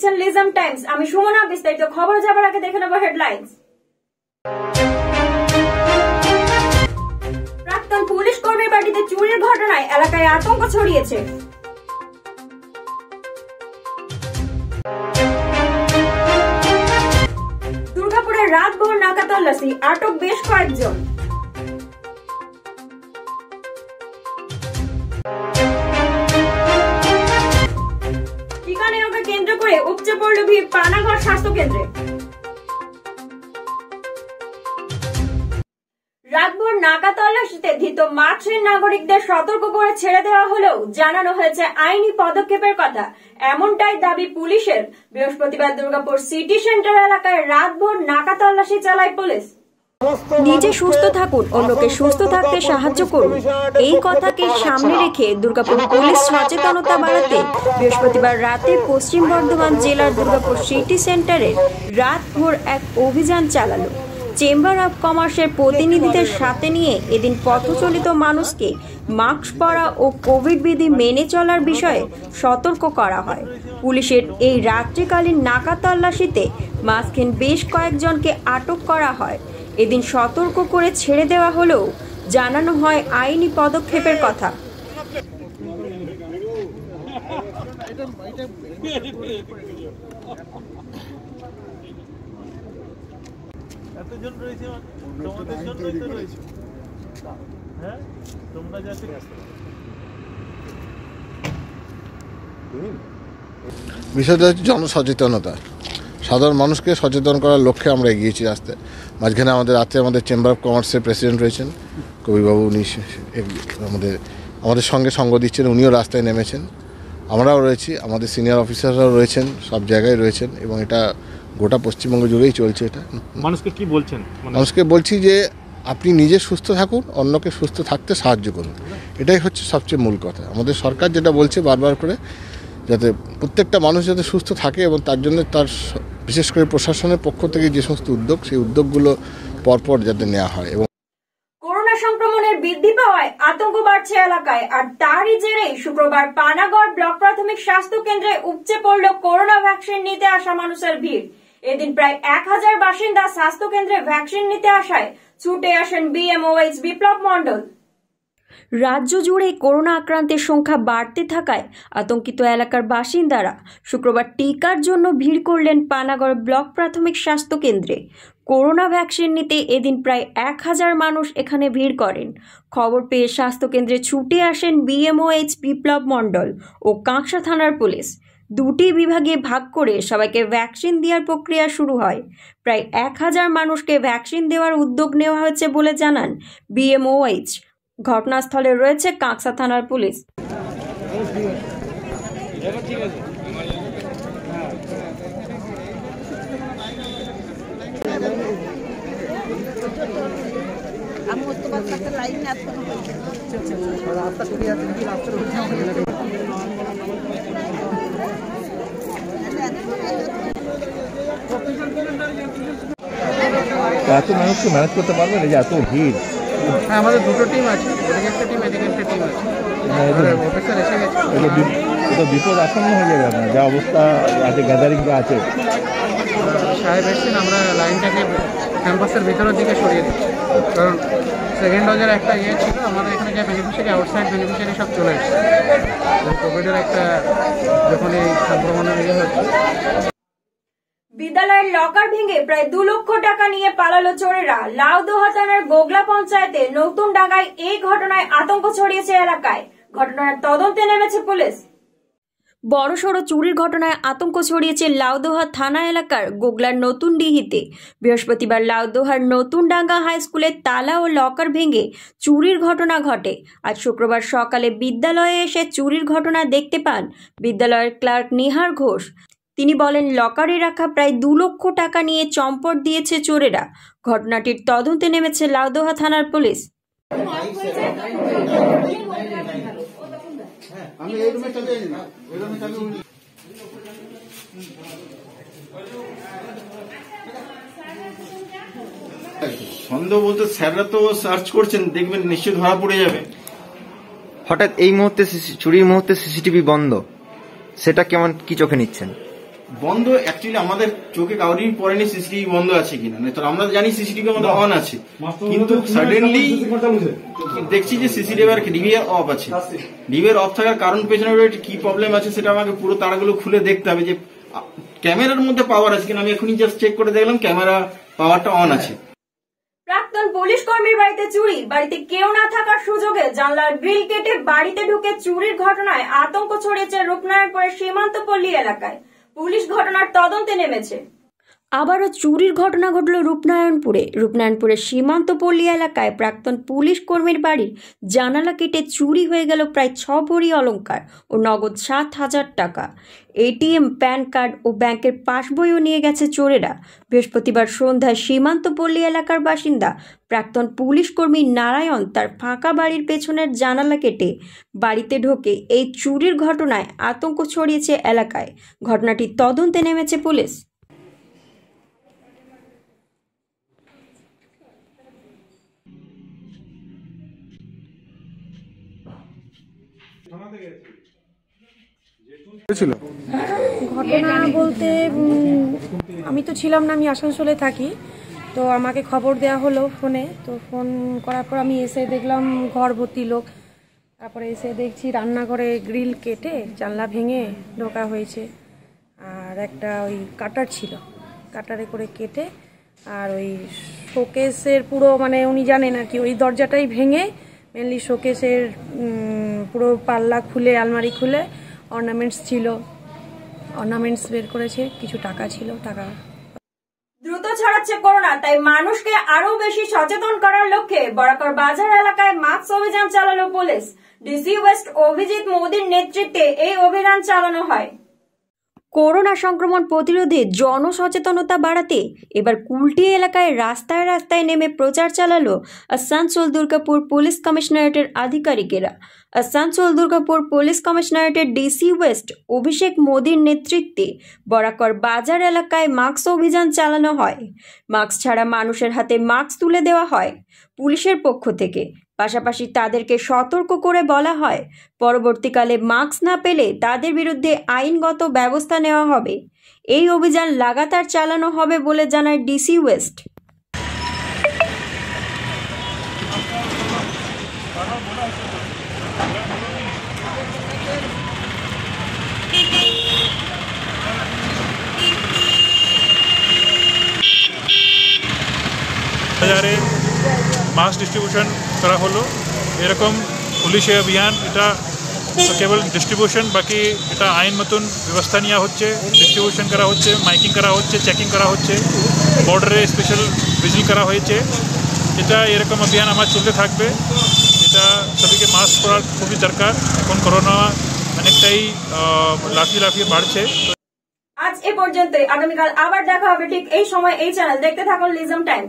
দেখছেন লিজম টাইমস আমি সুমনা বিস্তারিত খবর যাবার আগে দেখে নেব হেডলাইন্স প্রাক্তন পুলিশ কর্মীর বাড়িতে চুরির ঘটনায় এলাকায় আতঙ্ক ছড়িয়েছে। দুর্গাপুরের রাতভর নাকা তল্লাশি আটক বেশ কয়েকজন। করে উপচে পড়ল ভিড় পানাঘর স্বাস্থ্য কেন্দ্রে রাতভর নাকা তল্লাশিতে ধৃত মাছের নাগরিকদের সতর্ক করে ছেড়ে দেওয়া হলেও জানানো হয়েছে আইনি পদক্ষেপের কথা। এমনটাই দাবি পুলিশের। বৃহস্পতিবার দুর্গাপুর সিটি সেন্টার এলাকায় রাতভর নাকা তল্লাশি চালায় পুলিশ। নিজে সুস্থ থাকুন অন্যকে সুস্থ থাকতে সাহায্য করুন। এই কথাকে সামনে রেখে দুর্গাপুর পুলিশ সচেতনতা বাড়াতে বৃহস্পতিবার রাতে পশ্চিম বর্ধমান জেলার দুর্গাপুর সিটি সেন্টারে রাতভর এক অভিযান চালালো। চেম্বার অব কমার্সের প্রতিনিধিদের সাথে নিয়ে এদিন পথচলিত মানুষকে মাস্ক পরা ও কোভিড বিধি মেনে চলার বিষয়ে সতর্ক করা হয়। পুলিশের এই রাত্রিকালীন নাকা তল্লাশিতে মাস্কহীন বেশ কয়েকজনকে আটক করা হয়। এদিন সতর্ক করে ছেড়ে দেওয়া হলেও জানানো হয় আইনি পদক্ষেপের কথা। এতজন রয়েছে মানে? তোমাদের জন্যই তো রয়েছে। হ্যাঁ? তোমরা যাতে বিষয়টা হচ্ছে জনসচেতনতা। সাধারণ মানুষকে সচেতন করার লক্ষ্যে আমরা এগিয়েছি আসতে। মাঝখানে আমাদের রাতে আমাদের চেম্বার অফ কমার্সের প্রেসিডেন্ট রয়েছেন কবিবাবু উনি আমাদের আমাদের সঙ্গে সঙ্গ দিচ্ছেন উনিও রাস্তায় নেমেছেন। আমরাও রয়েছি আমাদের সিনিয়র অফিসাররাও রয়েছেন সব জায়গায় রয়েছেন এবং এটা গোটা পশ্চিমবঙ্গ জুড়েই চলছে এটা। মানুষকে কি বলছেন? মানে মানুষকে বলছি যে আপনি নিজে সুস্থ থাকুন অন্যকে সুস্থ থাকতে সাহায্য করুন। এটাই হচ্ছে সবচেয়ে মূল কথা। আমাদের সরকার যেটা বলছে বারবার করে যাতে প্রত্যেকটা মানুষ যাতে সুস্থ থাকে এবং তার জন্য তার বিশেষ করে প্রশাসনের পক্ষ থেকে যে সমস্ত উদ্যোগ, সেই উদ্যোগগুলো পরপর যাতে নেওয়া হয় এবং করোনা সংক্রমণের বৃদ্ধি পাওয়ায় আতঙ্ক বাড়ছে এলাকায়, আর তারই জেরেই শুক্রবার পানাগড় ব্লক প্রাথমিক স্বাস্থ্য কেন্দ্রে উপচে পড়ল করোনা ভ্যাকসিন নিতে আসা মানুষের ভিড়। এদিন প্রায় এক হাজার বাসিন্দা স্বাস্থ্য কেন্দ্রে ভ্যাকসিন নিতে আসায় ছুটে আসেন বিএমওএইচ বিপ্লব মণ্ডল। রাজ্য জুড়ে করোনা আক্রান্তের সংখ্যা বাড়তে থাকায় আতঙ্কিত এলাকার বাসিন্দারা শুক্রবার টিকার জন্য ভিড় করলেন পানাগড় ব্লক প্রাথমিক স্বাস্থ্য কেন্দ্রে। করোনা ভ্যাকসিন নিতে এদিন প্রায় এক হাজার মানুষ এখানে ভিড় করেন। খবর পেয়ে স্বাস্থ্যকেন্দ্রে ছুটে আসেন বিএমওএইচ বিপ্লব মণ্ডল ও কাঁকসা থানার পুলিশ। দুটি বিভাগে ভাগ করে সবাইকে ভ্যাকসিন দেওয়ার প্রক্রিয়া শুরু হয়। প্রায় এক হাজার মানুষকে ভ্যাকসিন দেওয়ার উদ্যোগ নেওয়া হয়েছে বলে জানান বিএমওএইচ। ঘটনাস্থলে রয়েছে কাঁকসা থানার পুলিশ। এত মানুষকে ম্যানেজ করতে পারবে না যে এত ভিড়। হ্যাঁ আমাদের দুটো টিম আছে। ওদিকে একটা টিম এদিকে একটা টিম আছে। হ্যাঁ, অফিসার এসে গেছে। এটা বিপদ আসন্ন হয়ে যাবে আপনার যা অবস্থা আছে গ্যাদারিংটা আছে। সাহেব এসছেন আমরা লাইনটাকে ক্যাম্পাসের ভিতরের দিকে সরিয়ে দিচ্ছি। কারণ সেকেন্ড ডোজের একটা ইয়ে ছিল আমাদের এখানে যে বেনিফিশিয়ারি আউটসাইড বেনিফিশিয়ারি সব চলে এসেছে। কোভিডের একটা যখন এই সংক্রমণের ইয়ে হচ্ছে বিদ্যালয়ের লকার ভেঙে প্রায় দু লক্ষ টাকা নিয়ে পালালো চোরেরা। লাউদোহা থানার গোগলা পঞ্চায়েতে নতুন ডাঙ্গায় এই ঘটনায় আতঙ্ক ছড়িয়েছে এলাকায়। ঘটনার তদন্তে নেমেছে পুলিশ। বড়সড় চুরির ঘটনায় আতঙ্ক ছড়িয়েছে লাউদোহা থানা এলাকার গোগলার নতুন ডিহিতে। বৃহস্পতিবার লাউদোহার নতুন ডাঙ্গা হাই স্কুলের তালা ও লকার ভেঙে চুরির ঘটনা ঘটে। আজ শুক্রবার সকালে বিদ্যালয়ে এসে চুরির ঘটনা দেখতে পান বিদ্যালয়ের ক্লার্ক নিহার ঘোষ। তিনি বলেন লকারে রাখা প্রায় দু লক্ষ টাকা নিয়ে চম্পট দিয়েছে চোরেরা। ঘটনাটির তদন্তে নেমেছে লাউদোহা থানার পুলিশ। সন্দেহ বলতে স্যাররা তো সার্চ করছেন দেখবেন নিশ্চয়ই ধরা পড়ে যাবে। হঠাৎ এই মুহূর্তে চুরির মুহূর্তে সিসিটিভি বন্ধ। সেটা কেমন কি চোখে নিচ্ছেন? বন্ধ অ্যাকচুয়ালি আমাদের চোখে কাউরির পড়েনি সিসিটিভি বন্ধ আছে কিনা। না তো আমরা জানি সিসিটিভি আমাদের অন আছে। কিন্তু সাডেনলি দেখছি যে সিসিটিভি আর ডিভিআর অফ আছে। ডিভিআর অফ থাকার কারণ পেছনে কি প্রবলেম আছে সেটা আমাকে পুরো তারাগুলো খুলে দেখতে হবে যে ক্যামেরার মধ্যে পাওয়ার আছে কিনা। আমি এখনই জাস্ট চেক করে দেখলাম ক্যামেরা পাওয়ারটা অন আছে। প্রাক্তন পুলিশ কর্মীর বাড়িতে চুরি। বাড়িতে কেউ না থাকার সুযোগে জানলার গ্রিল কেটে বাড়িতে ঢুকে চুরির ঘটনায় আতঙ্ক ছড়িয়েছে রূপনারায়ণপুরের সীমান্তপল্লী এলাকায়। পুলিশ ঘটনার তদন্তে নেমেছে। আবারও চুরির ঘটনা ঘটল রূপনারায়ণপুরে। রূপনারায়ণপুরের সীমান্তপল্লী এলাকায় প্রাক্তন পুলিশ কর্মীর বাড়ির জানালা কেটে চুরি হয়ে গেল প্রায় ছ ভরি অলংকার ও নগদ সাত হাজার টাকা। এটিএম, প্যান কার্ড ও ব্যাংকের পাসবইও নিয়ে গেছে চোরেরা। বৃহস্পতিবার সন্ধ্যায় সীমান্তপল্লী এলাকার বাসিন্দা প্রাক্তন পুলিশ কর্মী নারায়ণ তার ফাঁকা বাড়ির পেছনের জানালা কেটে বাড়িতে ঢোকে এই চুরির ঘটনায় আতঙ্ক ছড়িয়েছে এলাকায়। ঘটনাটি তদন্তে নেমেছে পুলিশ। ঘটনা বলতে আমি তো ছিলাম না, আমি আসানসোলে থাকি। তো আমাকে খবর দেওয়া হলো ফোনে। তো ফোন করার পর আমি এসে দেখলাম ঘর ভর্তি লোক। তারপরে এসে দেখছি রান্নাঘরে গ্রিল কেটে জানলা ভেঙে ঢোকা হয়েছে। আর একটা ওই কাটার ছিল। কাটারে করে কেটে আর ওই শোকেসের পুরো মানে উনি জানেন আর কি, ওই দরজাটাই ভেঙে মেনলি শোকেসের পুরো পাল্লা খুলে, আলমারি খুলে অর্নামেন্টস ছিল। অর্নামেন্টস বের করেছে, কিছু টাকা ছিল, টাকা। দ্রুত ছড়াচ্ছে করোনা তাই মানুষকে আরও বেশি সচেতন করার লক্ষ্যে বরাকর বাজার এলাকায় মাস্ক অভিযান চালালো পুলিশ। ডিসি ওয়েস্ট অভিজিৎ মোদীর নেতৃত্বে এই অভিযান চালানো হয়। করোনা সংক্রমণ প্রতিরোধে জনসচেতনতা বাড়াতে এবার কুলটি এলাকায় রাস্তায় রাস্তায় নেমে প্রচার চালালো আসানসোল দুর্গাপুর পুলিশ কমিশনারেটের আধিকারিকেরা। আসানসোল দুর্গাপুর পুলিশ কমিশনারেটের ডিসি ওয়েস্ট অভিষেক মোদীর নেতৃত্বে বরাকর বাজার এলাকায় মাস্ক অভিযান চালানো হয়। মাস্ক ছাড়া মানুষের হাতে মাস্ক তুলে দেওয়া হয় পুলিশের পক্ষ থেকে। পাশাপাশি তাদেরকে সতর্ক করে বলা হয়, পরবর্তীকালে মাস্ক না পেলে তাদের বিরুদ্ধে আইনগত ব্যবস্থা নেওয়া হবে। এই অভিযান লাগাতার চালানো হবে বলে জানায় ডিসি ওয়েস্ট। মাস ডিস্ট্রিবিউশন করা হলো। এরকম পুলিশে অভিযান, এটা কেবল ডিস্ট্রিবিউশন বাকি এটা আইন মতন ব্যবস্থা নেওয়া হচ্ছে। ডিস্ট্রিবিউশন করা হচ্ছে মাইকিং করা হচ্ছে চেকিং করা হচ্ছে বর্ডারে স্পেশাল ভিজিল করা হয়েছে। এটা এরকম অভিযান আমার চলতে থাকবে। এটা সবাইকে মাস্ক পরার খুবই দরকার। এখন করোনা অনেকটাই লাফিয়ে লাফিয়ে বাড়ছে। আজ এ পর্যন্তই। আগামীকাল আবার দেখা হবে। ঠিক এই সময় এই চ্যানেল দেখতে থাকুন লিজম টাইম